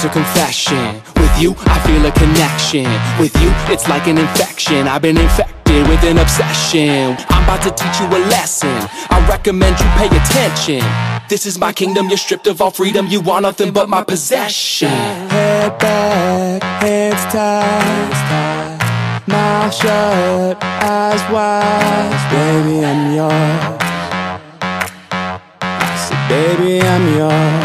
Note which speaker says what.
Speaker 1: Here's a confession. With you, I feel a connection. With you, it's like an infection. I've been infected with an obsession. I'm about to teach you a lesson. I recommend you pay attention. This is my kingdom, you're stripped of all freedom. You want nothing but my possession.
Speaker 2: Head back, hands tied, mouth shut, eyes wide. Baby, I'm yours. So baby, I'm yours.